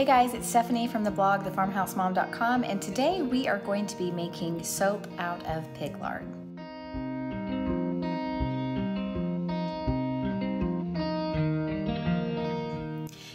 Hey guys, it's Stephanie from the blog thefarmhousemom.com and today we are going to be making soap out of pig lard.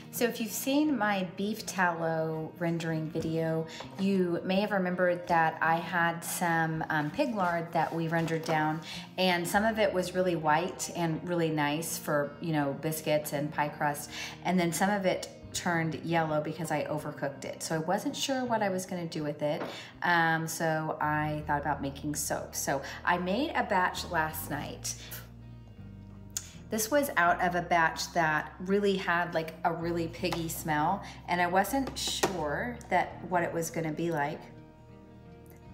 So if you've seen my beef tallow rendering video, you may have remembered that I had some um, pig lard that we rendered down and some of it was really white and really nice for, you know, biscuits and pie crust. And then some of it turned yellow because I overcooked it. So I wasn't sure what I was gonna do with it. Um, so I thought about making soap. So I made a batch last night this was out of a batch that really had like a really piggy smell and I wasn't sure that what it was gonna be like.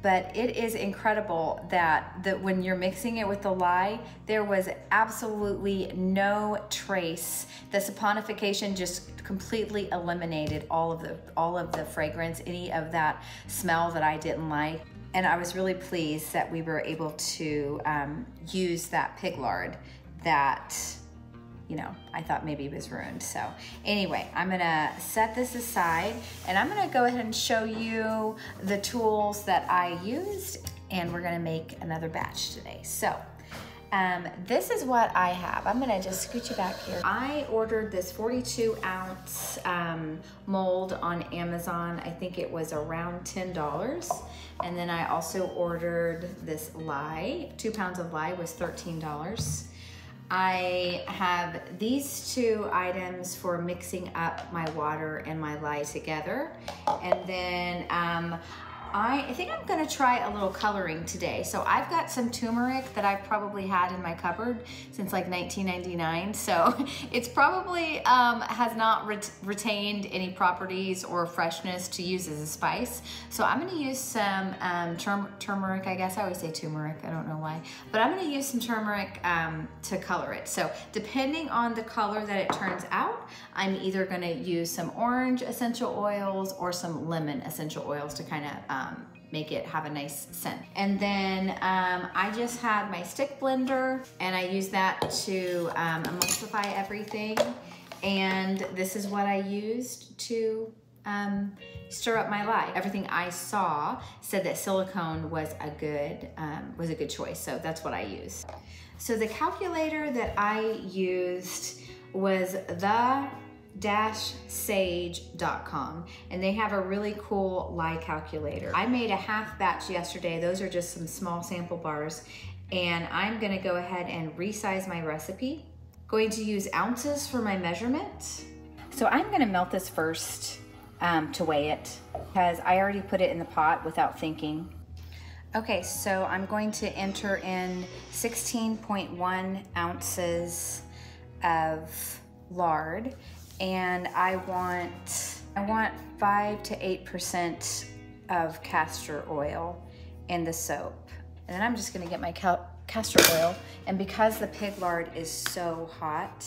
But it is incredible that, that when you're mixing it with the lye, there was absolutely no trace. The saponification just completely eliminated all of the all of the fragrance, any of that smell that I didn't like. And I was really pleased that we were able to um, use that pig lard that you know, I thought maybe it was ruined. So anyway, I'm gonna set this aside and I'm gonna go ahead and show you the tools that I used and we're gonna make another batch today. So um, this is what I have. I'm gonna just scoot you back here. I ordered this 42 ounce um, mold on Amazon. I think it was around $10. And then I also ordered this lye. Two pounds of lye was $13. I have these two items for mixing up my water and my lye together. And then um, I, think I'm gonna try a little coloring today. So I've got some turmeric that I've probably had in my cupboard since like 1999. So it's probably um, has not ret retained any properties or freshness to use as a spice. So I'm gonna use some um, turmeric, I guess I always say turmeric, I don't know why. But I'm gonna use some turmeric um, to color it. So depending on the color that it turns out, I'm either gonna use some orange essential oils or some lemon essential oils to kind of um, make it have a nice scent. And then um, I just had my stick blender and I use that to um, emulsify everything. And this is what I used to um, stir up my lye. Everything I saw said that silicone was a good um, was a good choice, so that's what I used. So the calculator that I used was the sage.com and they have a really cool lye calculator. I made a half batch yesterday. Those are just some small sample bars and I'm gonna go ahead and resize my recipe. Going to use ounces for my measurement. So I'm gonna melt this first um, to weigh it because I already put it in the pot without thinking. Okay, so I'm going to enter in 16.1 ounces of lard and I want I want five to eight percent of castor oil in the soap. And then I'm just gonna get my castor oil. And because the pig lard is so hot,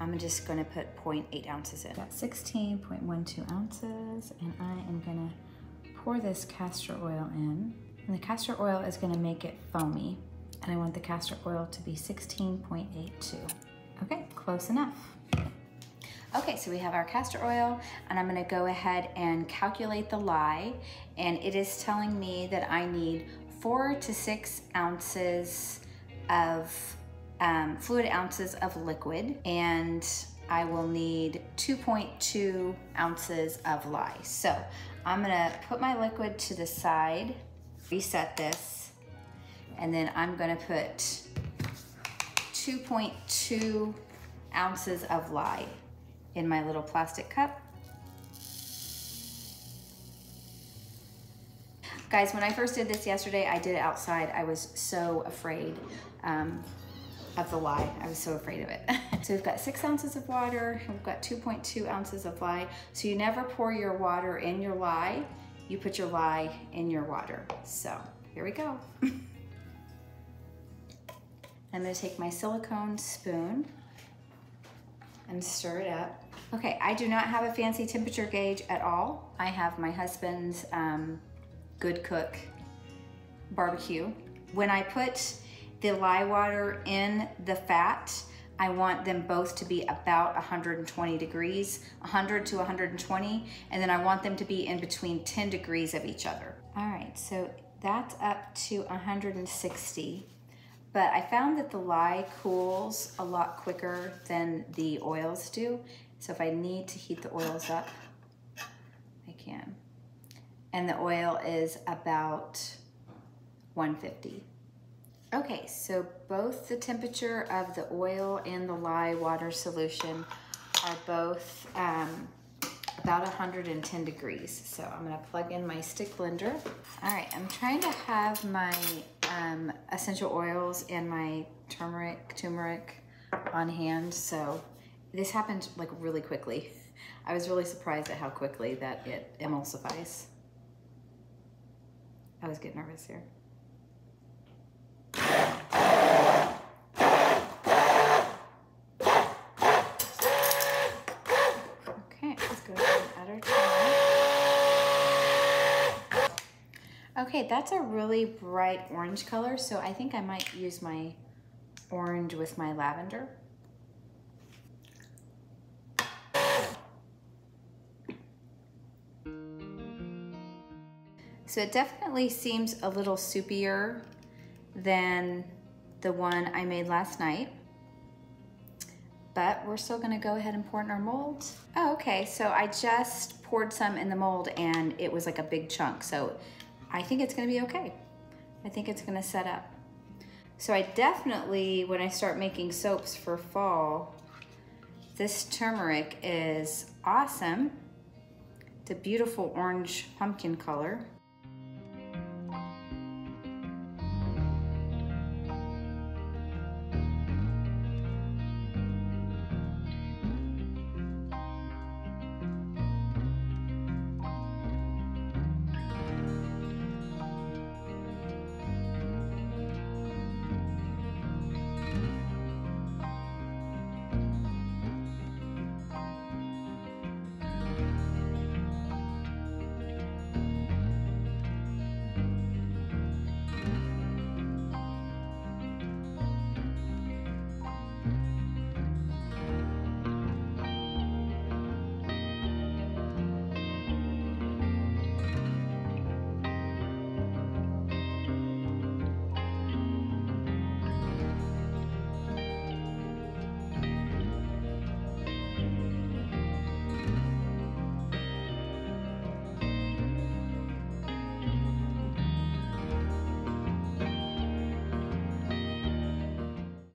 I'm just gonna put 0.8 ounces in. Got 16.12 ounces, and I am gonna pour this castor oil in. And the castor oil is gonna make it foamy. And I want the castor oil to be 16.82. Okay, close enough. Okay, so we have our castor oil and I'm gonna go ahead and calculate the lye and it is telling me that I need four to six ounces of um, fluid ounces of liquid and I will need 2.2 ounces of lye. So I'm gonna put my liquid to the side, reset this, and then I'm gonna put 2.2 ounces of lye in my little plastic cup. Guys, when I first did this yesterday, I did it outside. I was so afraid um, of the lye. I was so afraid of it. so we've got six ounces of water. We've got 2.2 ounces of lye. So you never pour your water in your lye. You put your lye in your water. So here we go. I'm gonna take my silicone spoon and stir it up. Okay, I do not have a fancy temperature gauge at all. I have my husband's um, Good Cook barbecue. When I put the lye water in the fat, I want them both to be about 120 degrees, 100 to 120, and then I want them to be in between 10 degrees of each other. All right, so that's up to 160. But I found that the lye cools a lot quicker than the oils do. So if I need to heat the oils up, I can. And the oil is about 150. Okay, so both the temperature of the oil and the lye water solution are both um, about 110 degrees. So I'm gonna plug in my stick blender. All right, I'm trying to have my um, essential oils and my turmeric, turmeric on hand. So this happened like really quickly. I was really surprised at how quickly that it emulsifies. I was getting nervous here. Okay, let's go ahead and add our turmeric. Okay, that's a really bright orange color, so I think I might use my orange with my lavender. So it definitely seems a little soupier than the one I made last night. But we're still gonna go ahead and pour in our mold. Oh, okay, so I just poured some in the mold and it was like a big chunk. So I think it's gonna be okay. I think it's gonna set up. So I definitely, when I start making soaps for fall, this turmeric is awesome. It's a beautiful orange pumpkin color.